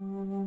Mm-hmm.